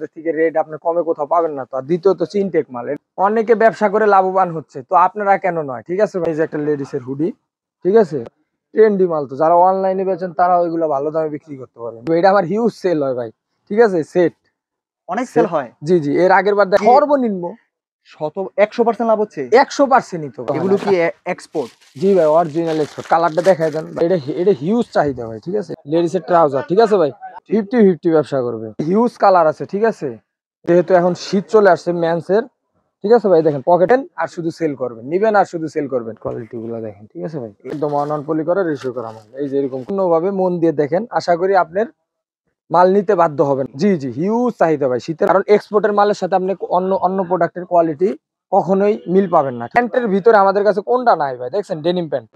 আমাদের থেকে রেট আপনি কমে কোথাও পাবেন না তো। আর দ্বিতীয়ত চিনটেক মাল। অনেকে ব্যবসা করে লাভবান হচ্ছে। তো আপনারা কেন নয়? ঠিক আছে ভাই? যে একটা লেডিসের হুডি। ঠিক আছে? ট্রেন্ডি মাল তো। যারা অনলাইনে বেচেন তারা ওইগুলো ভালো দামে বিক্রি করতে পারবেন তো এটা আমার হিউজ সেল হয় ভাই। ঠিক আছে? সেট অনেক সেল হয়। জি জি। এর আগের বার সর্বনিম্ন। শত একশো পার্সেন্ট লাভ হচ্ছে? একশো পার্সেন্টই তো এগুলো কি এক্সপোর্ট জি ভাই অরিজিনাল এক্সপোর্ট কালারটা দেন। এটা এটা হিউজ চাহিদা ভাই। ঠিক আছে? লেডিস এর ট্রাউজার ঠিক আছে ভাই? ফিফটি ফিফটি ব্যবসা করবে। হিউজ কালার আছে, ঠিক আছে? যেহেতু এখন শীত চলে আসছে ম্যান্সের ঠিক আছে ভাই? দেখেন পকেটেন আর শুধু সেল করবেন, নিবেন আর শুধু সেল করবেন। কোয়ালিটি গুলো দেখেন, ঠিক আছে ভাই? একদম অন পলি করা রেশিও করা মাল। এই যে এরকম কোনোভাবে মন দিয়ে দেখেন, আশা করি আপনার মাল নিতে বাধ্য হবেন। জি জি হিউজ চাহিদা ভাই, শীতের। কারণ এক্সপোর্টের মালের সাথে আপনি অন্য অন্য প্রোডাক্টের কোয়ালিটি কখনোই মিল পাবেন না। প্যান্টের ভিতরে আমাদের কাছে কোনটা নাই ভাই? দেখছেন ডেনিম প্যান্ট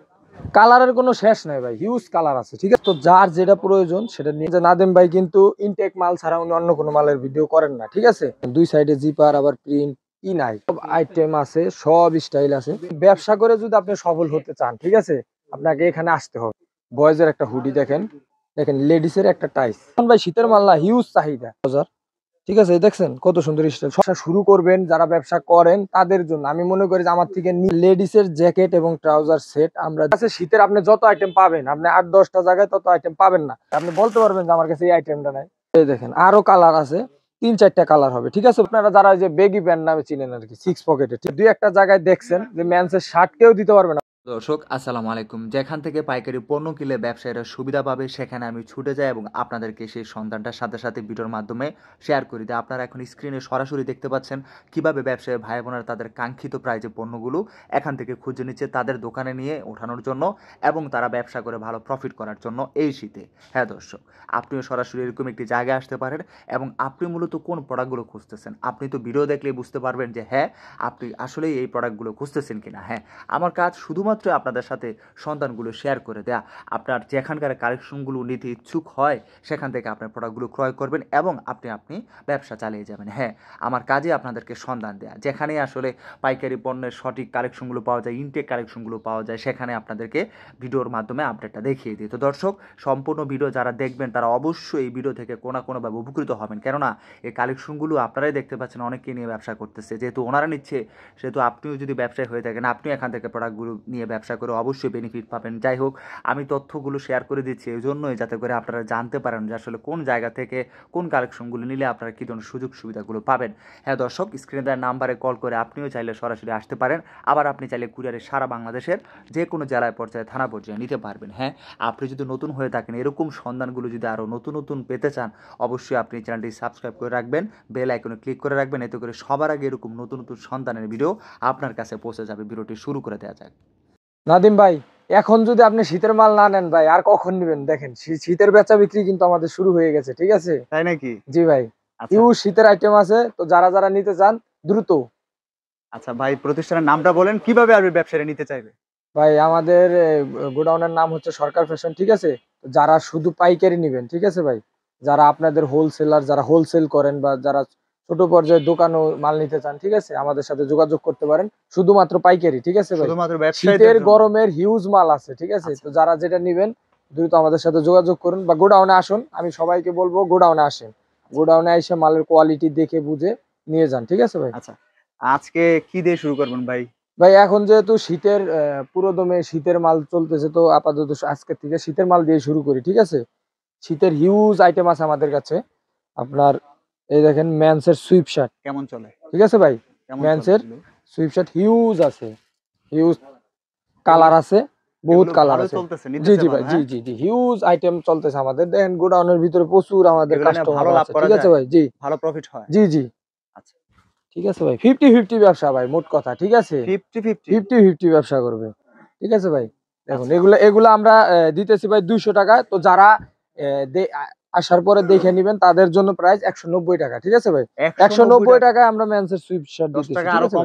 কালারের কোনো শেষ নাই ভাই হিউজ কালার আছে, ঠিক আছে? তো যার যেটা প্রয়োজন সেটা নিয়ে নাদেম ভাই কিন্তু ইনটেক মাল ছাড়া উনি অন্য কোনো মালের ভিডিও করেন না, ঠিক আছে? দুই সাইডে জিপার আবার প্রিন্ট কি নাই? সব আইটেম আছে, সব স্টাইল আছে। ব্যবসা করে যদি আপনি সফল হতে চান, ঠিক আছে? আপনাকে এখানে আসতে হবে। বয়েজের একটা হুডি দেখেন। দেখেন লেডিসের একটা টাইস ভাই শীতের মাল না হিউজ চাহিদা। বাজার ঠিক আছে দেখছেন কত সুন্দর ব্যবসা শুরু করবেন, যারা ব্যবসা করেন, তাদের জন্য। আমি মনে করি যে আমার থেকে লেডিসের জ্যাকেট এবং ট্রাউজার সেট আমরা কাছে শীতের আপনি যত আইটেম পাবেন, আপনি আট, দশটা জায়গায় তত আইটেম পাবেন না। আপনি বলতে পারবেন যে আমার কাছে এই আইটেমটা নাই। এই দেখেন, আরও কালার আছে, তিন, চারটা কালার হবে, ঠিক আছে? আপনারা যারা যে বেগি প্যান্ট নামে চিনেন আর কি সিক্স পকেটে দুই একটা জায়গায় দেখছেন যে ম্যান্সের শার্ট কেউ দিতে পারবে না। দর্শক, আসসালামু আলাইকুম। যেখান থেকে পাইকারি পণ্য কিনলে ব্যবসায়ীরা সুবিধা পাবে, সেখানে আমি ছুটে যাই এবং আপনাদেরকে সেই সন্ধানটার সাথে সাথে ভিডিওর মাধ্যমে শেয়ার করি। দিই আপনারা এখন স্ক্রিনে সরাসরি দেখতে পাচ্ছেন কীভাবে ব্যবসায়ী ভাই বোনেরা তাদের কাঙ্ক্ষিত প্রাইজে পণ্যগুলো এখান থেকে খুঁজে নিচ্ছে তাদের দোকানে নিয়ে ওঠানোর জন্য এবং তারা ব্যবসা করে ভালো প্রফিট করার জন্য এই শীতে। হ্যাঁ দর্শক, আপনিও সরাসরি এরকম একটি জায়গায় আসতে পারেন এবং আপনি মূলত কোন প্রোডাক্টগুলো খুঁজতেছেন? আপনি তো ভিডিও দেখলেই বুঝতে পারবেন যে হ্যাঁ আপনি আসলেই এই প্রোডাক্টগুলো খুঁজতেছেন কিনা? হ্যাঁ আমার কাজ শুধুমাত্র আপনাদের সাথে সন্ধানগুলো শেয়ার করে দেয়া। আপনার যেখানকার কালেকশনগুলো নিতে ইচ্ছুক হয়, সেখান থেকে আপনার প্রোডাক্টগুলো ক্রয় করবেন এবং আপনি আপনি ব্যবসা চালিয়ে যাবেন। হ্যাঁ আমার কাজে আপনাদেরকে সন্ধান দেয়া। যেখানে আসলে পাইকারি পণ্যের সঠিক কালেকশনগুলো পাওয়া যায় ইনটেক কালেকশনগুলো পাওয়া যায়, সেখানে আপনাদেরকে ভিডিওর মাধ্যমে আপডেটটা দেখিয়ে দিই। তো দর্শক, সম্পূর্ণ ভিডিও যারা দেখবেন, তারা অবশ্যই এই ভিডিও থেকে কোনো কোনোভাবে উপকৃত হবেন। কেননা, এই কালেকশনগুলো আপনারাই দেখতে পাচ্ছেন অনেকে নিয়ে ব্যবসা করতেছে। যেহেতু ওনারা নিচ্ছে, সেহেতু আপনিও যদি ব্যবসায়ী হয়ে থাকেন, আপনিও এখান থেকে প্রোডাক্টগুলো নিয়ে ব্যবসা করে অবশ্যই বেনিফিট পাবেন। যাই হোক, আমি তথ্যগুলো শেয়ার করে দিচ্ছি এই জন্যই যাতে করে আপনারা জানতে পারেন যে আসলে কোন জায়গা থেকে কোন কালেকশনগুলো নিলে আপনারা কী ধরনের সুযোগ সুবিধাগুলো পাবেন। হ্যাঁ দর্শক স্ক্রিনে দেওয়ার নাম্বারে কল করে আপনিও চাইলে সরাসরি আসতে পারেন। আবার আপনি চাইলে কুরিয়ারে সারা বাংলাদেশের যে কোনো জেলায় পর্যায়ে থানা পর্যায়ে নিতে পারবেন। হ্যাঁ আপনি যদি নতুন হয়ে থাকেন, এরকম সন্ধানগুলো যদি আরও নতুন নতুন পেতে চান, অবশ্যই আপনি চ্যানেলটি সাবস্ক্রাইব করে রাখবেন বেল আইকনে ক্লিক করে রাখবেন, এতে করে সবার আগে এরকম নতুন নতুন সন্ধানের ভিডিও আপনার কাছে পৌঁছে যাবে। ভিডিওটি শুরু করে দেওয়া যাক। নাদিম ভাই এখন যদি আপনি শীতের মাল না নেন ভাই আর কখন নেবেন? দেখেন শীতের বেচা বিক্রি কিন্তু আমাদের শুরু হয়ে গেছে ঠিক আছে? তাই নাকি? জি ভাই আচ্ছা। হিউজ শীতের আইটেম আছে তো যারা যারা নিতে চান দ্রুত। আচ্ছা ভাই প্রতিষ্ঠানের নামটা বলেন কীভাবে আসবে ব্যবসায়ীরা নিতে চাইবে? ভাই আমাদের গোডাউনের নাম হচ্ছে সরকার ফ্যাশন ঠিক আছে? যারা শুধু পাইকারি নেবেন ঠিক আছে ভাই? যারা আপনাদের হোলসেলার যারা হোলসেল করেন বা যারা ছোট পর্যায়ে দোকানও মাল নিতে চান ঠিক আছে? আমাদের সাথে যোগাযোগ করতে পারেন। শুধুমাত্র পাইকারি ঠিক আছে শীতের গরমের হিউজ মাল আছে ঠিক আছে? আচ্ছা। তো যারা যেটা নিবেন দ্রুত আমাদের সাথে যোগাযোগ করুন বা গোডাউনে আসুন। আমি সবাইকে বলব গোডাউনে আসেন। গোডাউনে এসে মালের কোয়ালিটি দেখে বুঝে নিয়ে যান ঠিক আছে ভাই? আচ্ছা। আজকে কি দিয়ে শুরু করবেন ভাই? ভাই এখন যেহেতু শীতের আহ, পুরো দমে শীতের মাল চলতেছে তো আপাতত আজকের থেকে শীতের মাল দিয়ে শুরু করি ঠিক আছে? শীতের হিউজ আইটেম আছে আমাদের কাছে। আপনার এই দেখেন ম্যান্সের সুইপ শার্ট। কেমন চলে? ঠিক আছে ভাই? Mansের? সুইপ শার্ট হিউজ আছে। হিউজ কালার আছে বহুত কালার আছে। জি জি ভাই জি হ্যাঁ? জি জি হিউজ আইটেম চলতেছে আমাদের। দেখেন গোডাউনের ভিতরে প্রচুর আমাদের কাস্টমার আছে। ঠিক আছে ভাই জি। ভালো প্রফিট হয়? জি জি। আচ্ছা। ঠিক আছে ভাই ফিফটি ফিফটি ব্যবসা ভাই মোট কথা ঠিক আছে? Fifty fifty? ফিফটি ফিফটি ব্যবসা করবে। ঠিক আছে ভাই? দেখুন আচ্ছা। এগুলো এগুলো আমরা দিতেছি ভাই দুইশো টাকা। তো যারা আসার পরে দেখে নিবেন তাদের জন্য প্রাইস একশো নব্বই টাকা ঠিক আছে ভাই? একশো নব্বই টাকায় আমরা ম্যানসের শার্ট?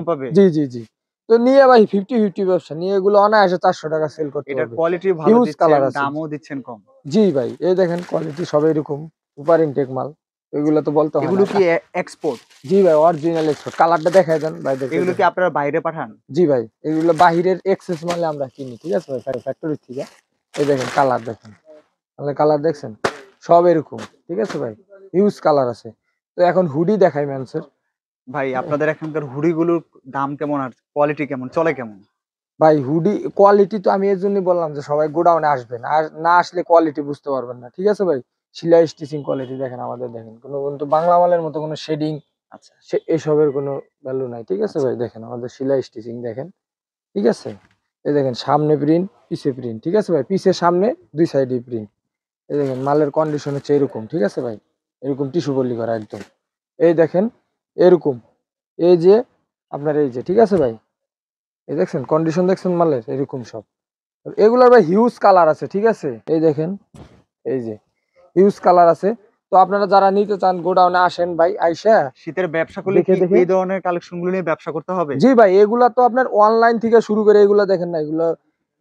পাবে। জি জি জি। তো নিয়ে ভাই ফিফটি ফিফটি ব্যবসা নিয়ে এগুলো অনায়াসে চারশো টাকা সেল করতে এটার কোয়ালিটি ভালো Huge দিচ্ছেন আছে। দামও দিচ্ছেন কম। জি ভাই এই দেখেন কোয়ালিটি সব এরকম সুপার ইনটেক মাল। এগুলো তো বলতে হয় এগুলো কি এক্সপোর্ট জি ভাই অরিজিনাল এক্সপোর্ট কালারটা দেখাই দেন ভাই দেখে এগুলো কি আপনারা বাইরে পাঠান? জি ভাই এগুলো বাহিরের এক্সেস মালে আমরা কিনি ঠিক আছে ভাই ফ্যাক্টরি থেকে। এই দেখেন কালার দেখেন। তাহলে কালার দেখছেন? সব এরকম ঠিক আছে ভাই? হিউজ কালার আছে। তো এখন হুডি দেখাই ম্যানসের ভাই আপনাদের এখানকার হুডিগুলোর দাম কেমন আর কোয়ালিটি কেমন চলে কেমন? ভাই হুডি কোয়ালিটি তো আমি এর জন্যই বললাম যে সবাই গোডাউনে আসবেন আর না আসলে কোয়ালিটি বুঝতে পারবেন না ঠিক আছে ভাই? সিলাই স্টিচিং কোয়ালিটি দেখেন আমাদের দেখেন। কোনো কিন্তু বাংলা মালের মতো কোনো শেডিং আচ্ছা। সে এসবের কোনো ভ্যালু নাই ঠিক আছে ভাই? দেখেন আমাদের সিলাই স্টিচিং দেখেন ঠিক আছে? এই দেখেন সামনে প্রিন্ট পিছে প্রিন্ট ঠিক আছে ভাই? পিছে সামনে দুই সাইডে প্রিন্ট এই দেখেন মালের কন্ডিশন হচ্ছে এরকম ঠিক আছে ভাই? এরকম টিস্যু পল্লি করা একদম। এই দেখেন এরকম। এই যে আপনার এই যে ঠিক আছে ভাই? এই দেখছেন কন্ডিশন দেখছেন মালের এরকম সব। এগুলার ভাই হিউজ কালার আছে ঠিক আছে? এই দেখেন এই যে হিউজ কালার আছে। তো আপনারা যারা নিতে চান গোডাউনে আসেন ভাই আইসা শীতের ব্যবসা করলে এই ধরনের কালেকশনগুলো নিয়ে ব্যবসা করতে হবে? জি ভাই এগুলা তো আপনার অনলাইন থেকে শুরু করে এগুলা দেখেন না এগুলো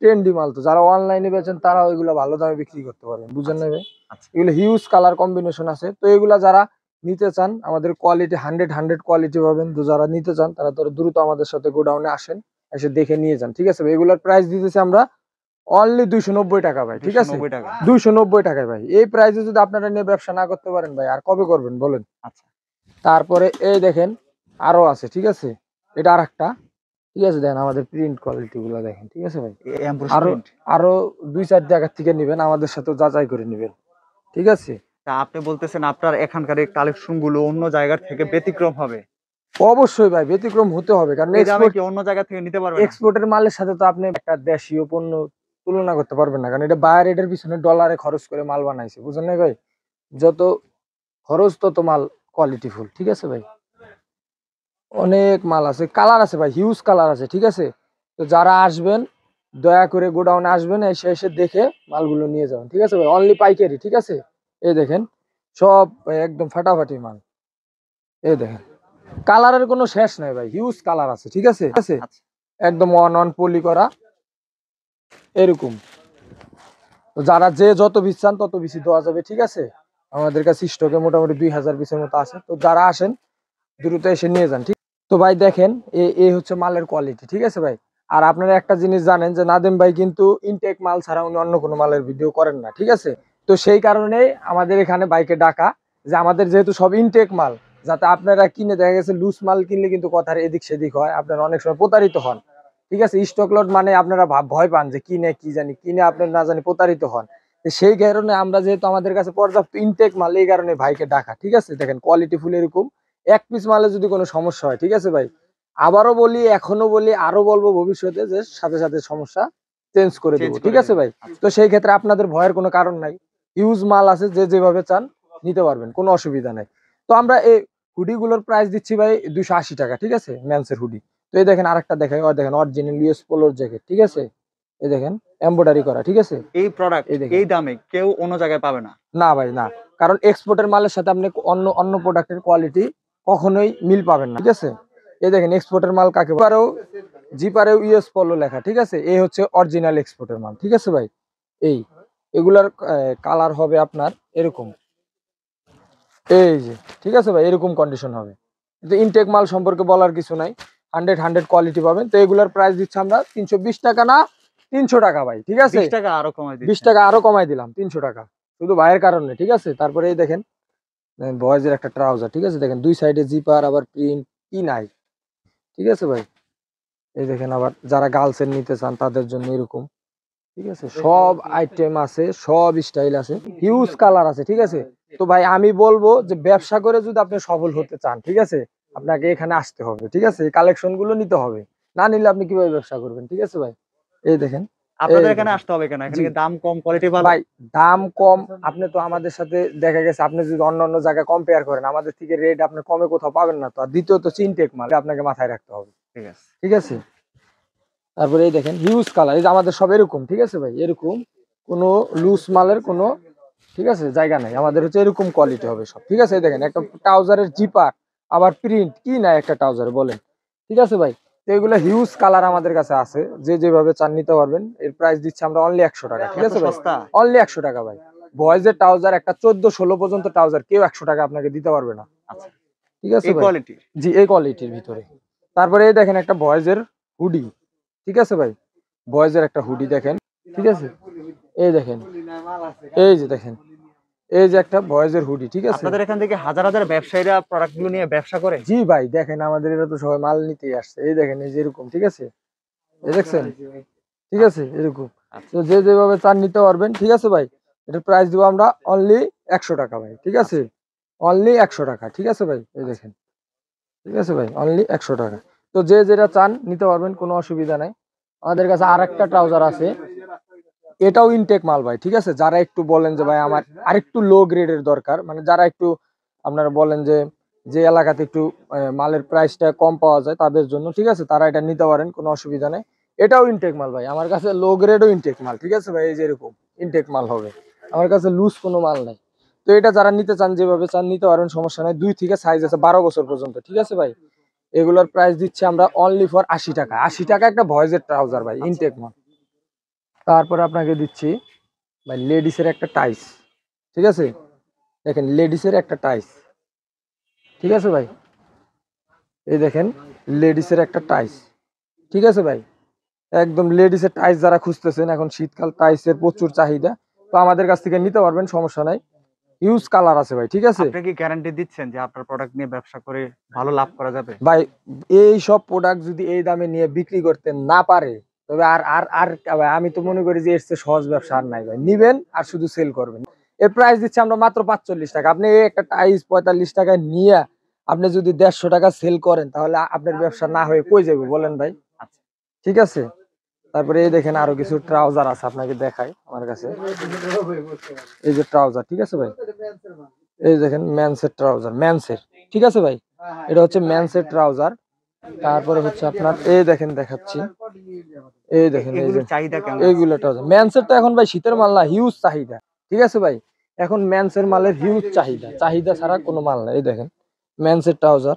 ট্রেন্ডি মাল তো। যারা অনলাইনে বেচেন তারা ওইগুলো ভালো দামে বিক্রি করতে পারবেন। বুঝেন না ভাই? আচ্ছা। এগুলো হিউজ কালার কম্বিনেশন আছে। তো এগুলা যারা নিতে চান আমাদের কোয়ালিটি হান্ড্রেড হান্ড্রেড কোয়ালিটি পাবেন। তো যারা নিতে চান তারা তো দ্রুত আমাদের সাথে গোডাউনে আসেন এসে দেখে নিয়ে যান। ঠিক আছে ভাই? এগুলোর প্রাইস দিতেছি আমরা অনলি দুইশো নব্বই টাকা ভাই ঠিক আছে? দুইশো নব্বই টাকায় ভাই। এই প্রাইসে যদি আপনারা নিয়ে ব্যবসা না করতে পারেন ভাই আর কবে করবেন বলেন? আচ্ছা। তারপরে এই দেখেন আরও আছে ঠিক আছে? এটা আর একটা ঠিক আছে দেখেন আমাদের প্রিন্ট কোয়ালিটি গুলো দেখেন ঠিক আছে ভাই? আরও আরও দুই চার জায়গা থেকে নিবেন আমাদের সাথে যাচাই করে নিবেন ঠিক আছে? তা আপনি বলতেছেন আপনার এখানকার এই কালেকশনগুলো অন্য জায়গার থেকে ব্যতিক্রম হবে। অবশ্যই ভাই ব্যতিক্রম হতে হবে কারণ এক্সপোর্ট অন্য জায়গা থেকে নিতে পারবেন এক্সপোর্টের মালের সাথে তো আপনি একটা দেশীয় পণ্য তুলনা করতে পারবেন না কারণ এটা বায়ার এটার পিছনে ডলারে খরচ করে মাল বানাইছে বুঝলেন না ভাই? যত খরচ তত মাল কোয়ালিটি ফুল ঠিক আছে ভাই? অনেক মাল আছে। কালার আছে ভাই হিউজ কালার আছে ঠিক আছে? তো যারা আসবেন দয়া করে গোডাউনে আসবেন এসে এসে দেখে মালগুলো নিয়ে যাবেন ঠিক আছে ভাই? অনলি পাইকারি ঠিক আছে? এই দেখেন সব একদম ফাটাফাটি মাল। এই দেখেন কালারের কোনো শেষ নাই ভাই হিউজ কালার আছে ঠিক আছে? ঠিক আছে? আচ্ছা। একদম অন অন পলি করা এরকম। যারা যে যত বিচ চান তত বেশি দেওয়া যাবে ঠিক আছে? আমাদের কাছে স্টকে মোটামুটি দুই হাজার পিসের মতো আছে। তো যারা আসেন দ্রুত এসে নিয়ে যান ঠিক তো ভাই দেখেন এই হচ্ছে মালের কোয়ালিটি ঠিক আছে ভাই? আর আপনারা একটা জিনিস জানেন যে নাদিম ভাই কিন্তু ইনটেক মাল ছাড়া উনি অন্য কোনো মালের ভিডিও করেন না, ঠিক আছে? তো সেই কারণে আমাদের এখানে বাইকে ডাকা যে আমাদের যেহেতু সব ইনটেক মাল, যাতে আপনারা কিনে দেখা গেছে লুজ মাল কিনলে কিন্তু কথার এদিক সেদিক হয়, আপনারা অনেক সময় প্রতারিত হন, ঠিক আছে? স্টক লট মানে আপনারা ভয় পান যে কিনে, কি জানি, কিনে আপনার না জানি প্রতারিত হন। সেই কারণে আমরা যেহেতু আমাদের কাছে পর্যাপ্ত ইনটেক মাল, এই কারণে ভাইকে ডাকা, ঠিক আছে? দেখেন কোয়ালিটি ফুল এরকম। এক পিস মালে যদি কোনো সমস্যা হয় ঠিক আছে ভাই? আবারও বলি এখনও বলি আরও বলব ভবিষ্যতে যে সাথে সাথে সমস্যা চেঞ্জ করে দেবো ঠিক আছে ভাই? আচ্ছা। তো সেই ক্ষেত্রে আপনাদের ভয়ের কোনো কারণ নাই। ইউজ মাল আছে যে যেভাবে চান নিতে পারবেন কোনো অসুবিধা নাই। তো আমরা এই হুডি গুলোর প্রাইস দিচ্ছি ভাই দুশো আশি টাকা ঠিক আছে? ম্যান্সের হুডি তো এই দেখেন আরেকটা দেখাই ও দেখেন অরিজিনাল ইউএস পোলোর জ্যাকেট ঠিক আছে? এই দেখেন এমব্রয়ডারি করা ঠিক আছে? এই প্রোডাক্ট। এই দামে কেউ অন্য জায়গায় পাবে না। না ভাই না। কারণ এক্সপোর্টের মালের সাথে আপনি অন্য অন্য প্রোডাক্টের কোয়ালিটি কখনোই মিল পাবেন না ঠিক আছে? এই দেখেন এক্সপোর্টের মাল কাকে পারেও জিপারেও ইউএস পলো লেখা ঠিক আছে? এই হচ্ছে অরিজিনাল এক্সপোর্টের মাল ঠিক আছে ভাই? এই এগুলার কালার হবে আপনার এরকম। এই যে ঠিক আছে ভাই? এরকম কন্ডিশন হবে। কিন্তু ইনটেক মাল সম্পর্কে বলার কিছু নাই। হান্ড্রেড হান্ড্রেড কোয়ালিটি পাবেন। তো এগুলার প্রাইস দিচ্ছি আমরা তিনশো বিশ টাকা না তিনশো টাকা ভাই ঠিক আছে? বিশ টাকা আরও কমাই বিশ টাকা আরও কমাই দিলাম তিনশো টাকা। শুধু ভাইয়ের কারণে ঠিক আছে? তারপরে এই দেখেন বয়েজের একটা ট্রাউজার ঠিক আছে? দেখেন দুই সাইডে জিপার আবার প্রিন্ট কি নাই? ঠিক আছে ভাই? এই দেখেন আবার যারা গার্লসের নিতে চান তাদের জন্য এরকম। ঠিক আছে? সব আইটেম আছে সব স্টাইল আছে। হিউজ কালার আছে ঠিক আছে? তো ভাই আমি বলব যে ব্যবসা করে যদি আপনি সফল হতে চান ঠিক আছে? আপনাকে এখানে আসতে হবে ঠিক আছে? এই কালেকশনগুলো নিতে হবে। না নিলে আপনি কীভাবে ব্যবসা করবেন ঠিক আছে ভাই? এই দেখেন। আপনাদের এখানে আসতে হবে কেন? এখানে দাম কম কোয়ালিটি ভালো? ভাই দাম কম আপনি তো আমাদের সাথে দেখা গেছে আপনি যদি অন্য অন্য জায়গায় কম্পেয়ার করেন আমাদের থেকে রেট আপনি কমে কোথাও পাবেন না তো। আর দ্বিতীয়ত চিনটেক মাল আপনাকে মাথায় রাখতে হবে। ঠিক আছে। ঠিক আছে? তারপরে এই দেখেন হিউজ কালার এই যে আমাদের সব এরকম ঠিক আছে ভাই? এরকম কোনো লুজ মালের কোনো ঠিক আছে? জায়গা নাই। আমাদের হচ্ছে এরকম কোয়ালিটি হবে সব। ঠিক আছে? দেখেন একটা ট্রাউজারের জিপার আবার প্রিন্ট কি না একটা ট্রাউজার বলেন। ঠিক আছে ভাই? তো এগুলো হিউজ কালার আমাদের কাছে আছে। যে যেভাবে চান নিতে পারবেন। এর প্রাইস দিচ্ছি আমরা অনলি একশো টাকা ঠিক আছে ভাই? অনলি একশো টাকা ভাই। বয়েজের ট্রাউজার একটা চোদ্দ ষোলো পর্যন্ত ট্রাউজার কেউ একশো টাকা আপনাকে দিতে পারবে না। আচ্ছা। ঠিক আছে কোয়ালিটি জি এই কোয়ালিটির ভিতরে। তারপরে এই দেখেন একটা বয়েজের হুডি ঠিক আছে ভাই? বয়েজের একটা হুডি দেখেন ঠিক আছে? এই দেখেন এই যে দেখেন এই যে একটা বয়েজের হুডি ঠিক আছে? আপনাদের এখান থেকে হাজার হাজার ব্যবসায়ীরা প্রোডাক্টগুলো নিয়ে ব্যবসা করে? জি ভাই দেখেন আমাদের এরা তো সবাই মাল নিতেই আসছে। এই দেখেন এই যে এরকম ঠিক আছে? এই দেখছেন? ঠিক আছে এরকম। আচ্ছা। তো যে যেভাবে চান নিতে পারবেন ঠিক আছে ভাই? এটার প্রাইস দিব আমরা অনলি একশো টাকা ভাই ঠিক আছে? অনলি একশো টাকা ঠিক আছে ভাই? এই দেখেন। ঠিক আছে ভাই? অনলি একশো টাকা। তো যে যেটা চান নিতে পারবেন কোনো অসুবিধা নাই। আমাদের কাছে আর একটা ট্রাউজার আছে। এটাও ইনটেক মাল ভাই, ঠিক আছে? যারা একটু বলেন যে ভাই আমার আরেকটু লো গ্রেডের দরকার মানে যারা একটু আপনারা বলেন যে যে এলাকাতে একটু মালের প্রাইসটা কম পাওয়া যায় তাদের জন্য, ঠিক আছে? তারা এটা নিতে পারেন, কোনো অসুবিধা নেই। এটাও ইনটেক মাল ভাই, আমার কাছে লো গ্রেডও ইনটেক মাল, ঠিক আছে ভাই? এই যে এরকম ইনটেক মাল হবে, আমার কাছে লুজ কোনো মাল নাই। তো এটা যারা নিতে চান, যেভাবে চান, নিতে পারেন, সমস্যা নাই। দুই থেকে সাইজ আছে বারো বছর পর্যন্ত, ঠিক আছে ভাই? এগুলোর প্রাইস দিচ্ছি আমরা অনলি ফর আশি টাকা। আশি টাকা একটা ভয়েসের ট্রাউজার ভাই ইনটেক মাল। তারপরে আপনাকে দিচ্ছি ভাই লেডিসের একটা টাইস ঠিক আছে? দেখেন লেডিসের একটা টাইস ঠিক আছে ভাই? এই দেখেন লেডিসের একটা টাইস ঠিক আছে ভাই? একদম লেডিসের টাইস যারা খুঁজতেছেন এখন শীতকাল টাইসের প্রচুর চাহিদা তো আমাদের কাছ থেকে নিতে পারবেন সমস্যা নাই। ইউজ কালার আছে ভাই ঠিক আছে? আপনি কি গ্যারান্টি দিচ্ছেন যে আপনার প্রোডাক্ট নিয়ে ব্যবসা করে ভালো লাভ করা যাবে? ভাই এই সব প্রোডাক্ট যদি এই দামে নিয়ে বিক্রি করতে না পারে তবে আর আর আর আমি তো মনে করি যে এর চেয়ে সহজ ব্যবসা আর নাই ভাই। নিবেন আর শুধু সেল করবেন। এর প্রাইস দিচ্ছি আমরা মাত্র পাঁচচল্লিশ টাকা। আপনি একটা টাইস পঁয়তাল্লিশ টাকায় নিয়ে আপনি যদি দেড়শো টাকা সেল করেন তাহলে আপনার ব্যবসা না হয়ে কই যাবে বলেন ভাই। আচ্ছা। ঠিক আছে? তারপরে এই দেখেন আরও কিছু ট্রাউজার আছে আপনাকে দেখাই আমার কাছে। এই যে ট্রাউজার ঠিক আছে ভাই? এই দেখেন ম্যানসের ট্রাউজার ম্যানসের ঠিক আছে ভাই? এটা হচ্ছে ম্যানসের ট্রাউজার তারপরে হচ্ছে আপনার এই দেখেন দেখাচ্ছি। এই দেখেন এই যে চাহিদা কেমন? এইগুলো ম্যানসের তো এখন ভাই শীতের মাল না হিউজ চাহিদা। ঠিক আছে ভাই? এখন ম্যানসের মালের হিউজ চাহিদা। চাহিদা ছাড়া কোনো মাল না এই দেখেন ম্যানসের ট্রাউজার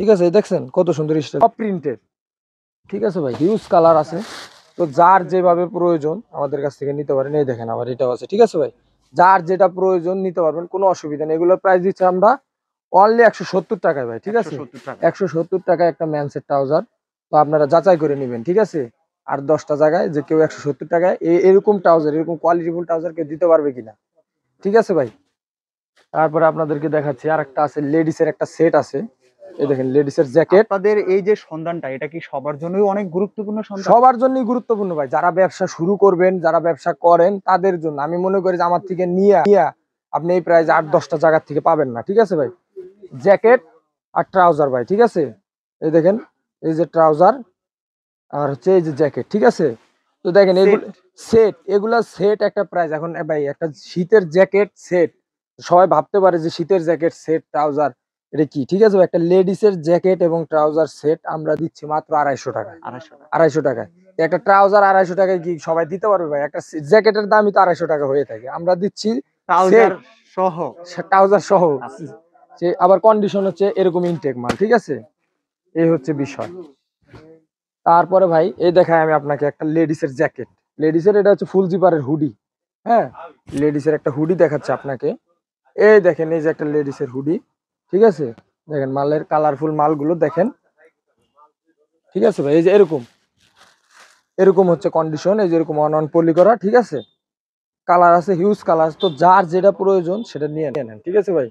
ঠিক আছে এই দেখছেন কত সুন্দর সব প্রিন্টেড ঠিক আছে ভাই হিউজ কালার আছে। তো যার যেভাবে প্রয়োজন আমাদের কাছ থেকে নিতে পারেন। এই দেখেন আবার এটাও আছে। ঠিক আছে ভাই? যার যেটা প্রয়োজন নিতে পারবেন কোনো অসুবিধা নেই। এগুলোর প্রাইস দিচ্ছি আমরা অনলি একশো সত্তর টাকায় ভাই ঠিক আছে? একশো সত্তর টাকায় একটা ম্যানসের ট্রাউজার। তো আপনারা যাচাই করে নেবেন ঠিক আছে? আর দশটা জায়গায় যে কেউ একশো সত্তর টাকায় এরকম ট্রাউজার এরকম কোয়ালিটিফুল ট্রাউজার কেউ দিতে পারবে কিনা? ঠিক আছে ভাই? তারপরে আপনাদেরকে দেখাচ্ছি আর একটা আছে লেডিসের একটা সেট আছে। এই দেখেন লেডিসের জ্যাকেট। তাদের এই যে সন্ধানটা এটা কি সবার জন্যই অনেক গুরুত্বপূর্ণ সন্ধান? সবার জন্যই গুরুত্বপূর্ণ ভাই। যারা ব্যবসা শুরু করবেন যারা ব্যবসা করেন তাদের জন্য। আমি মনে করি যে আমার থেকে নিয়ে নিয়ে আপনি এই প্রায় আট দশটা জায়গার থেকে পাবেন না ঠিক আছে ভাই? জ্যাকেট আর ট্রাউজার ভাই ঠিক আছে? এই দেখেন এই যে ট্রাউজার আর হচ্ছে এই যে জ্যাকেট ঠিক আছে? তো দেখেন এগুলো সেট এগুলা সেট একটা প্রাইস এখন ভাই একটা শীতের জ্যাকেট সেট সবাই ভাবতে পারে যে শীতের জ্যাকেট সেট ট্রাউজার এটা কি? ঠিক আছে একটা লেডিসের জ্যাকেট এবং ট্রাউজার সেট আমরা দিচ্ছি মাত্র আড়াইশো টাকা আড়াইশো টাকা। টাকায়। একটা ট্রাউজার আড়াইশো টাকায় কি সবাই দিতে পারবে ভাই? একটা জ্যাকেটের দামই তো আড়াইশো টাকা হয়ে থাকে। আমরা দিচ্ছি ট্রাউজার সহ। ট্রাউজার সহ। আচ্ছা। যে আবার কন্ডিশন হচ্ছে এরকম ইনটেক মাল, ঠিক আছে? এই হচ্ছে বিষয়। তারপরে ভাই, এই দেখায় আমি আপনাকে একটা লেডিসের জ্যাকেট লেডিসের এটা হচ্ছে ফুল জিপারের হুডি হ্যাঁ? লেডিসের একটা হুডি দেখাচ্ছে আপনাকে। এই দেখেন, এই যে একটা লেডিসের হুডি ঠিক আছে? দেখেন, মালের কালারফুল মালগুলো দেখেন। ঠিক আছে ভাই, এই যে এরকম। এরকম হচ্ছে কন্ডিশন এই যে এরকম অন অন পলি করা, ঠিক আছে? কালার আছে হিউজ কালার তো যার যেটা প্রয়োজন সেটা নিয়ে নেন, ঠিক আছে ভাই?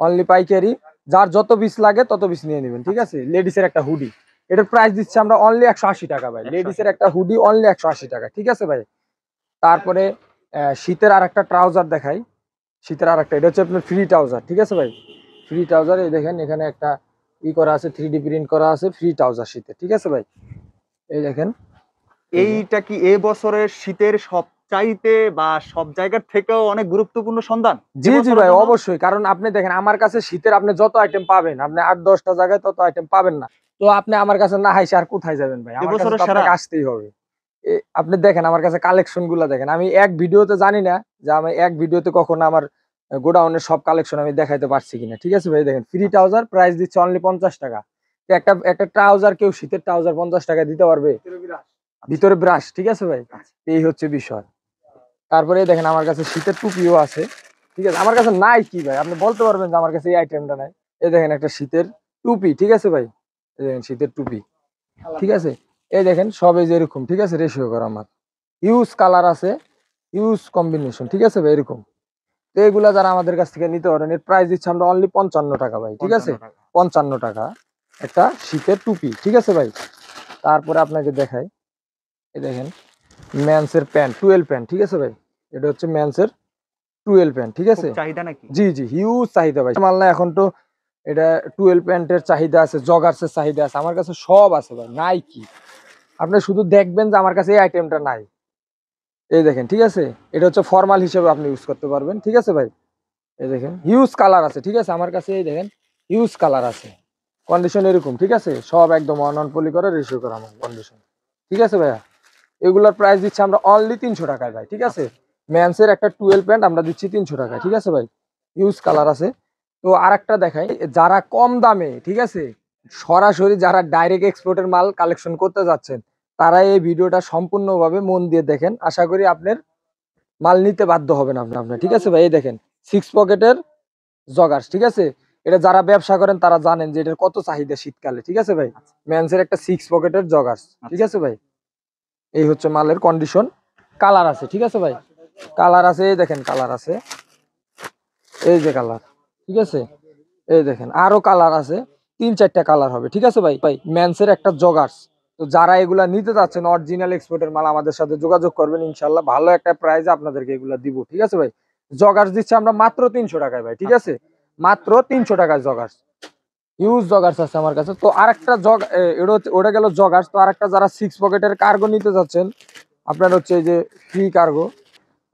অনলি পাইকারি। যার যত পিস লাগে তত পিস নিয়ে নেবেন ঠিক আছে? লেডিসের একটা হুডি এটার প্রাইস দিচ্ছি আমরা অনলি একশো আশি টাকা ভাই। 180 লেডিসের একটা হুডি অনলি একশো আশি টাকা ঠিক আছে ভাই? তারপরে শীতের আর একটা ট্রাউজার দেখাই। শীতের আর একটা এটা হচ্ছে আপনার ফ্রি ট্রাউজার ঠিক আছে ভাই? ফ্রি ট্রাউজার এই দেখেন এখানে একটা ই করা আছে থ্রি ডি প্রিন্ট করা আছে ফ্রি ট্রাউজার শীতের ঠিক আছে ভাই? এই দেখেন। এইটা কি এ বছরের শীতের সব চাইতে বা সব জায়গার থেকেও অনেক গুরুত্বপূর্ণ সন্ধান। জি জি ভাই অবশ্যই। কারণ আপনি দেখেন আমার কাছে শীতের আপনি যত আইটেম পাবেন আপনি আট দশটা জায়গায় তত আইটেম পাবেন না। তো আপনি আমার কাছে না হাইসে আর কোথায় যাবেন ভাই? আমার আসতেই হবে। আপনি দেখেন আমার কাছে কালেকশনগুলা দেখেন। আমি এক ভিডিওতে জানি না যে আমি এক ভিডিওতে কখনো আমার গোডাউনের সব কালেকশন আমি দেখাইতে পারছি কিনা। ঠিক আছে ভাই? দেখেন ফ্রি ট্রাউজার প্রাইস দিচ্ছে অনলি পঞ্চাশ টাকা। একটা একটা ট্রাউজার কেউ শীতের ট্রাউজার পঞ্চাশ টাকা দিতে পারবে? ভিতরে ব্রাশ ঠিক আছে ভাই? এই হচ্ছে বিষয়। তারপরে দেখেন আমার কাছে শীতের টুপিও আছে। ঠিক আছে? আমার কাছে নাই কি ভাই? আপনি বলতে পারবেন যে আমার কাছে এই আইটেমটা নাই। এই দেখেন একটা শীতের টুপি ঠিক আছে ভাই? এই দেখেন শীতের টুপি ঠিক আছে? এই দেখেন সব এই যে এরকম ঠিক আছে? রেশিও করা আমার। ইউজ কালার আছে ইউজ কম্বিনেশন ঠিক আছে ভাই? এরকম। তো এগুলা যারা আমাদের কাছ থেকে নিতে পারেন এর প্রাইস দিচ্ছি আমরা অনলি পঞ্চান্ন টাকা ভাই ঠিক আছে? পঞ্চান্ন টাকা একটা শীতের টুপি ঠিক আছে ভাই? তারপরে আপনাকে দেখাই। এই দেখেন ম্যান্সের প্যান্ট টুয়েলভ প্যান্ট ঠিক আছে ভাই? এটা হচ্ছে ম্যান্সের টুয়েলভ প্যান্ট ঠিক আছে? চাহিদা নাকি? জি জি হিউজ চাহিদা ভাই। মাল না এখন তো এটা টুয়েলভ প্যান্টের চাহিদা আছে জগার্সের চাহিদা আছে আমার কাছে সব আছে ভাই নাই কি। আপনি শুধু দেখবেন যে আমার কাছে এই আইটেমটা নাই। এই দেখেন ঠিক আছে? এটা হচ্ছে ফর্মাল হিসেবে আপনি ইউজ করতে পারবেন ঠিক আছে ভাই? এই দেখেন হিউজ কালার আছে ঠিক আছে? আমার কাছে এই দেখেন হিউজ কালার আছে। কন্ডিশন এরকম ঠিক আছে? সব একদম অন অন পলি করে রেশিও করা আমার কন্ডিশন ঠিক আছে ভাইয়া? এগুলোর প্রাইস দিচ্ছি আমরা অনলি তিনশো টাকায় ভাই ঠিক আছে? ম্যান্সের একটা টুয়েলভ প্যান্ট আমরা দিচ্ছি তিনশো টাকায় ঠিক আছে ভাই? ইউজ কালার আছে। তো আর একটা দেখাই যারা কম দামে ঠিক আছে? সরাসরি যারা ডাইরেক্ট এক্সপোর্টের মাল কালেকশন করতে যাচ্ছেন তারা এই ভিডিওটা সম্পূর্ণভাবে মন দিয়ে দেখেন। আশা করি আপনার মাল নিতে বাধ্য হবেন আপনি আপনার ঠিক আছে ভাই? এই দেখেন সিক্স পকেটের জগার্স ঠিক আছে? এটা যারা ব্যবসা করেন তারা জানেন যে এটার কত চাহিদা শীতকালে ঠিক আছে ভাই? ম্যান্সের একটা সিক্স পকেটের জগার্স ঠিক আছে ভাই? এই হচ্ছে মালের কন্ডিশন কালার আছে ঠিক আছে ভাই? কালার আছে এই দেখেন কালার আছে। এই যে কালার ঠিক আছে? এই দেখেন আরও কালার আছে। তিন চারটা কালার হবে ঠিক আছে ভাই? ভাই ম্যান্সের একটা জগার্স তো যারা এগুলা নিতে চাচ্ছেন অরিজিনাল এক্সপোর্টের মাল আমাদের সাথে যোগাযোগ করবেন ইনশাল্লাহ ভালো একটা প্রাইজ আপনাদেরকে এগুলা দিব ঠিক আছে ভাই? জগার্স দিচ্ছে আমরা মাত্র তিনশো টাকায় ভাই ঠিক আছে? মাত্র তিনশো টাকায় জগার্স ইউজ জগার্স আছে আমার কাছে। তো আরেকটা জগ এটা হচ্ছে- ওটা গেল জগার্স তো আরেকটা যারা সিক্স পকেটের কার্গো নিতে চাচ্ছেন আপনার হচ্ছে এই যে ফ্রি কার্গো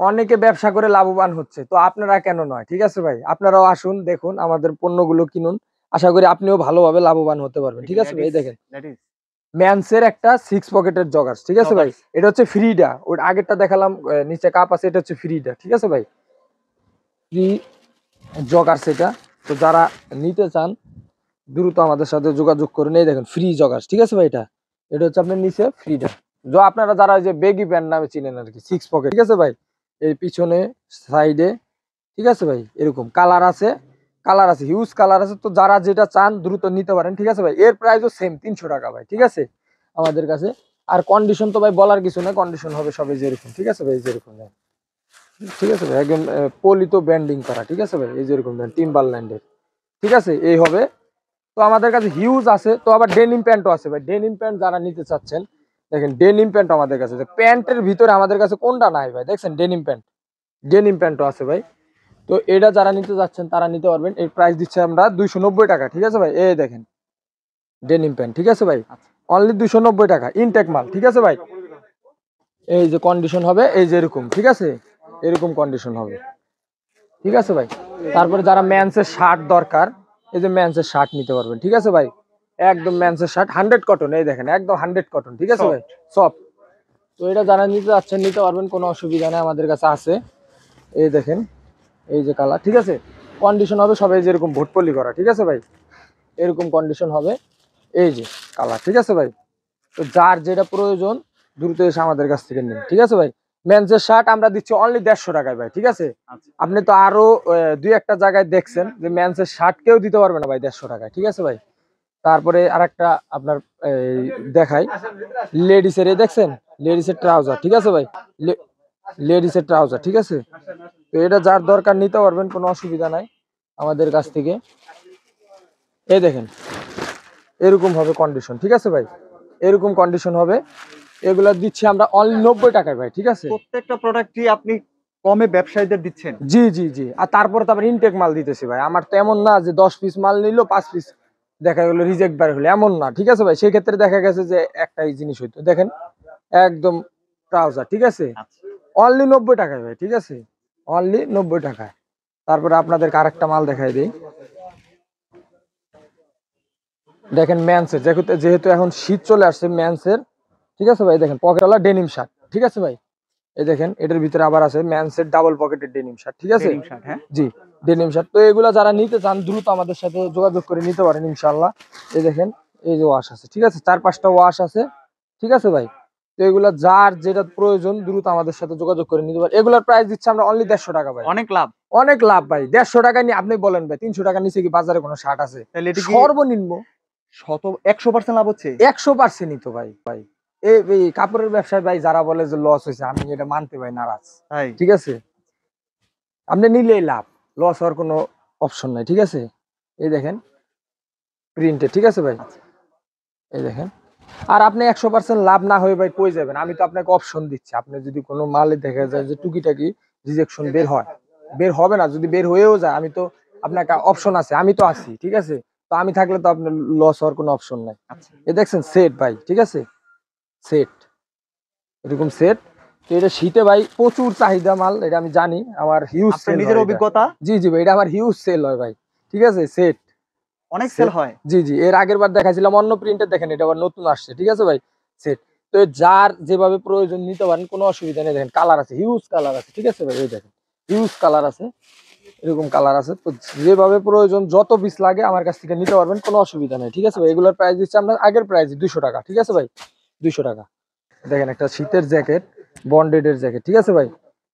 অনেকে ব্যবসা করে লাভবান হচ্ছে। তো আপনারা কেন নয়? ঠিক আছে ভাই? আপনারাও আসুন দেখুন আমাদের পণ্যগুলো কিনুন। আশা করি আপনিও ভালোভাবে লাভবান হতে পারবেন। ঠিক আছে ভাই? দেখেন। ম্যান্সের একটা সিক্স পকেটের জগার্স ঠিক আছে ভাই? এটা হচ্ছে ফ্রিডা ওর আগেরটা দেখালাম নিচে কাপ আছে এটা হচ্ছে ফ্রিডা ঠিক আছে ভাই? ফ্রি জগার্স এটা। তো যারা নিতে চান দ্রুত আমাদের সাথে যোগাযোগ করে নেই। দেখেন ফ্রি জগার্স ঠিক আছে ভাই এটা? এটা হচ্ছে আপনার নিচে ফ্রিডা যা আপনারা যারা যে বেগি প্যান্ট নামে চিনেন আর কি সিক্স পকেট ঠিক আছে ভাই? এই পিছনে সাইডে ঠিক আছে ভাই? এরকম কালার আছে কালার আছে হিউজ কালার আছে। তো যারা যেটা চান দ্রুত নিতে পারেন, ঠিক আছে ভাই? এর প্রাইসও সেম তিনশো টাকা ভাই, ঠিক আছে? আমাদের কাছে। আর কন্ডিশন তো ভাই বলার কিছু না কন্ডিশন হবে সবাই যেরকম, ঠিক আছে ভাই? যেরকম দেন। ঠিক আছে ভাই? একদম পলিত ব্যান্ডিং করা, ঠিক আছে ভাই? এই যেরকম দেন টিম্বারল্যান্ডের ঠিক আছে? এই হবে তো আমাদের কাছে হিউজ আছে তো আবার ডেনিম প্যান্টও আছে ভাই। ডেনিম প্যান্ট যারা নিতে চাচ্ছেন দেখেন ডেনিম প্যান্ট আমাদের কাছে। প্যান্টের ভিতরে আমাদের কাছে কোনটা নাই ভাই? দেখছেন ডেনিম প্যান্ট? ডেনিম প্যান্টও আছে ভাই। তো এটা যারা নিতে যাচ্ছেন তারা নিতে পারবেন। এর প্রাইস দিচ্ছে আমরা দুইশো নব্বই টাকা ঠিক আছে ভাই? এই দেখেন ডেনিম প্যান্ট ঠিক আছে ভাই? অনলি দুইশো নব্বই টাকা ইনটেক মাল ঠিক আছে ভাই? এই যে কন্ডিশন হবে এই যে এরকম ঠিক আছে? এরকম কন্ডিশন হবে ঠিক আছে ভাই? তারপরে যারা ম্যান্সের শার্ট দরকার এই যে ম্যান্সের শার্ট নিতে পারবেন ঠিক আছে ভাই? একদম ম্যান্সের শার্ট হান্ড্রেড কটন এই দেখেন একদম হান্ড্রেড কটন ঠিক আছে ভাই? সব তো এটা যারা নিতে যাচ্ছেন নিতে পারবেন কোনো অসুবিধা নেই আমাদের কাছে আছে। এই দেখেন এই যে কালার ঠিক আছে? কন্ডিশন হবে সবাই যেরকম ভোটপলি করা ঠিক আছে ভাই? এরকম কন্ডিশন হবে। এই যে কালার ঠিক আছে ভাই? তো যার যেটা প্রয়োজন দ্রুত এসে আমাদের কাছ থেকে নিন ঠিক আছে ভাই? মেন্সের শার্ট আমরা দিচ্ছি অনলি দেড়শো টাকায় ভাই ঠিক আছে? আচ্ছা। আপনি তো আরও দুই একটা জায়গায় দেখছেন যে মেন্সের শার্ট কেউ দিতে পারবে না ভাই দেড়শো টাকায় ঠিক আছে ভাই? তারপরে আরেকটা আপনার এই, দেখাই। লেডিসের এই দেখছেন? লেডিসের ট্রাউজার ঠিক আছে ভাই? লেডিসের ট্রাউজার ঠিক আছে? তো এটা যার দরকার নিতে পারবেন কোনো অসুবিধা নাই আমাদের কাছ থেকে। এই দেখেন এরকম হবে কন্ডিশন ঠিক আছে ভাই? এরকম কন্ডিশন হবে। এগুলা দিচ্ছি আমরা অনলি নব্বই টাকায় ভাই ঠিক আছে? প্রত্যেকটা প্রোডাক্টই আপনি কমে ব্যবসায়ীদের দিচ্ছেন। জি জি জি। আর তারপরে তো আবার ইনটেক মাল দিতেছি ভাই। আমার তো এমন না যে দশ পিস মাল নিলো পাঁচ পিস দেখা গেলো রিজেক্ট বার হলো। এমন না ঠিক আছে ভাই? সেই ক্ষেত্রে দেখা গেছে যে একটাই জিনিস হইতো। দেখেন একদম ট্রাউজার ঠিক আছে? অনলি নব্বই টাকায় ভাই ঠিক আছে? অনলি নব্বই টাকায়। তারপরে আপনাদেরকে আরেকটা মাল দেখাই দিই। দেখেন ম্যান্সের যেহেতু যেহেতু এখন শীত চলে আসছে ম্যান্সের ঠিক আছে ভাই? দেখেন পকেটওয়ালা ডেনিম শার্ট ঠিক আছে ভাই? এই দেখেন এটার ভিতরে আবার আছে ম্যান্সের ডাবল পকেটের ডেনিম শার্ট ঠিক আছে? হ্যাঁ। জি ডেনিম শার্ট তো এগুলা যারা নিতে চান দ্রুত আমাদের সাথে যোগাযোগ করে নিতে পারেন ইনশাল্লাহ এই দেখেন এই যে ওয়াশ আছে ঠিক আছে? চার পাঁচটা ওয়াশ আছে ঠিক আছে ভাই? তো এগুলা যার যেটা প্রয়োজন দ্রুত আমাদের সাথে যোগাযোগ করে নিতে পারেন। এগুলার প্রাইস দিচ্ছে আমরা অনলি দেড়শো টাকা ভাই। অনেক লাভ। অনেক লাভ ভাই দেড়শো টাকা নিয়ে আপনি বলেন ভাই তিনশো টাকা নিচে কি বাজারে কোনো শার্ট আছে? তাহলে এটা কি সর্বনিম্ন শত একশো পার্সেন্ট লাভ হচ্ছে? একশো পার্সেন্টই তো ভাই ভাই। এই কাপড়ের ব্যবসায় ভাই যারা বলে যে লস হয়েছে আমি এটা মানতে ভাই নারাজ। ঠিক আছে? আপনি নিলেই লাভ লস হওয়ার কোনো অপশন নাই ঠিক আছে? এই দেখেন প্রিন্টে ঠিক আছে ভাই? এই দেখেন। আর আপনি একশো পার্সেন্ট লাভ না হয়ে ভাই কই যাবেন? আমি তো আপনাকে অপশন দিচ্ছি। আপনি যদি কোনো মালে দেখা যায় যে টুকিটাকি রিজেকশন বের হয় বের হবে না যদি বের হয়েও যায় আমি তো আপনাকে অপশন আছে আমি তো আছি ঠিক আছে? তো আমি থাকলে তো আপনার লস হওয়ার কোনো অপশন নাই। আচ্ছা। এ দেখছেন সেট ভাই ঠিক আছে? সেট এরকম সেট তো এটা শীতে ভাই প্রচুর চাহিদা মাল এটা আমি জানি। আমার হিউজ নিজের অভিজ্ঞতা? জি জি ভাই এটা আমার হিউজ সেল হয় ভাই। ঠিক আছে? সেট অনেক সেল হয়। জি জি এর আগের বার দেখাছিলাম অন্য প্রিন্টে দেখেন এটা আবার নতুন আসছে। ঠিক আছে ভাই? সেট তো যার যেভাবে প্রয়োজন নিতে পারেন কোনো অসুবিধা নেই। দেখেন কালার আছে হিউজ কালার আছে। ঠিক আছে ভাই? এই দেখেন হিউজ কালার আছে। এরকম কালার আছে। তো যেভাবে প্রয়োজন যত পিস লাগে আমার কাছ থেকে নিতে পারবেন কোনো অসুবিধা নেই। ঠিক আছে ভাই? এগুলোর প্রাইস দিচ্ছে আমরা আগের প্রাইস দুশো টাকা। ঠিক আছে ভাই? দুশো টাকা। দেখেন একটা শীতের জ্যাকেট বন্ডেডের জ্যাকেট ঠিক আছে ভাই?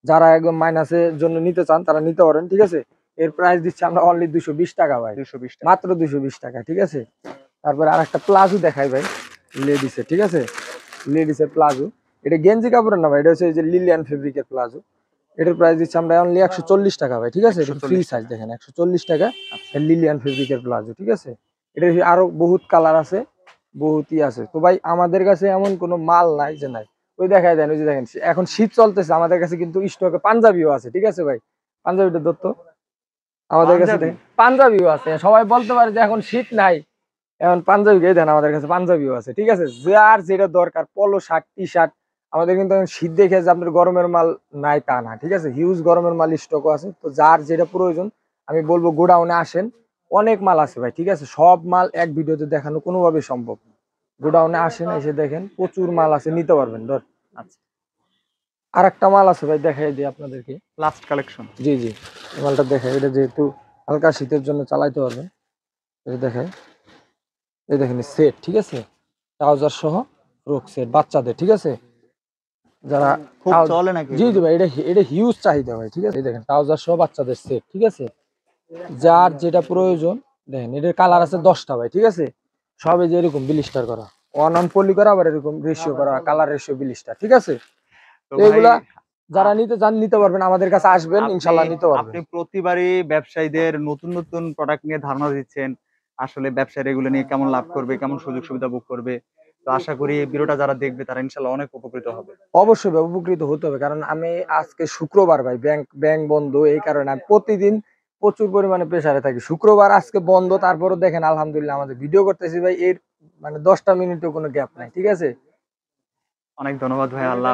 যারা একদম মাইনাসের জন্য নিতে চান তারা নিতে পারেন ঠিক আছে? এর প্রাইস দিচ্ছে আমরা অনলি দুশো বিশ টাকা ভাই। দুশো বিশ টাকা। মাত্র দুশো বিশ টাকা ঠিক আছে? তারপরে আর একটা প্লাজো দেখাই ভাই লেডিসের ঠিক আছে? লেডিসের প্লাজো। এটা গেঞ্জি কাপড়ের না ভাই এটা হচ্ছে যে লিলিয়ান ফেব্রিকের প্লাজো। এটার প্রাইস দিচ্ছি আমরা অনলি একশো চল্লিশ টাকা ভাই ঠিক আছে? ফ্রি সাইজ দেখেন একশো চল্লিশ টাকা আচ্ছা। লিলিয়ান ফেব্রিকের প্লাজো ঠিক আছে? এটা আরও বহুত কালার আছে। বহুতই আছে। তো ভাই আমাদের কাছে এমন কোনো মাল নাই যে নাই। ওই দেখায় দেন ওই যে দেখেন এখন শীত চলতেছে আমাদের কাছে কিন্তু স্টকে পাঞ্জাবিও আছে ঠিক আছে ভাই? পাঞ্জাবিটা দত্ত আমাদের কাছে পাঞ্জাবি? পাঞ্জাবিও আছে। সবাই বলতে পারে যে এখন শীত নাই এখন পাঞ্জাবি এই দেন আমাদের কাছে পাঞ্জাবিও আছে ঠিক আছে? যার যেটা দরকার পলো শার্ট টি শার্ট আমাদের কিন্তু এখন শীত দেখে যে আপনার গরমের মাল নাই তা না ঠিক আছে? হিউজ গরমের মাল স্টকও আছে তো যার যেটা প্রয়োজন আমি বলব গোডাউনে আসেন অনেক মাল আছে ভাই ঠিক আছে? সব মাল এক ভিডিওতে দেখানো কোনোভাবে সম্ভব না। গোডাউনে আসেন এসে দেখেন প্রচুর মাল আছে নিতে পারবেন ধর। আচ্ছা। আর একটা মাল আছে ভাই দেখাই দিই আপনাদেরকে। লাস্ট কালেকশন জি জি এই মালটা দেখাই এটা যেহেতু হালকা শীতের জন্য চালাইতে পারবেন এটা দেখাই। এই দেখেন সেট ঠিক আছে? ট্রাউজার সহ রোগ সেট বাচ্চাদের ঠিক আছে? যারা খুব ট্রাউ- চলে নাকি? জি জি ভাই এটা এটা হিউজ চাহিদা ভাই ঠিক আছে? এই দেখেন ট্রাউজার সহ বাচ্চাদের সেট ঠিক আছে? যার যেটা প্রয়োজন দেখেন এটার কালার আছে দশটা ভাই ঠিক আছে? সবে যে এরকম বিলিস্টার করা। ওয়ান অন পলি করা আবার এরকম রেশিও করা কালার রেশিও বিলিস্টার ঠিক আছে? এগুলা যারা নিতে চান নিতে পারবেন আমাদের কাছে আসবেন ইনশাল্লাহ নিতে পারবেন। আপনি প্রতিবারই ব্যবসায়ীদের নতুন নতুন প্রোডাক্ট নিয়ে ধারণা দিচ্ছেন আসলে ব্যবসায়ীরা এগুলো নিয়ে কেমন লাভ করবে কেমন সুযোগ সুবিধা ভোগ করবে তো আশা করি এই ভিডিওটা যারা দেখবে তারা ইনশাল্লাহ অনেক উপকৃত হবে। অবশ্যই উপকৃত হতে হবে কারণ আমি আজকে শুক্রবার ভাই ব্যাংক ব্যাংক বন্ধ এই কারণে আমি প্রতিদিন প্রচুর পরিমাণে প্রেশারে থাকি শুক্রবার আজকে বন্ধ, তারপরও দেখেন আলহামদুলিল্লাহ আমাদের ভিডিও করতেছি ভাই, এর মানে দশটা মিনিটও কোনো গ্যাপ নাই, ঠিক আছে অনেক ধন্যবাদ ভাই, আল্লাহ।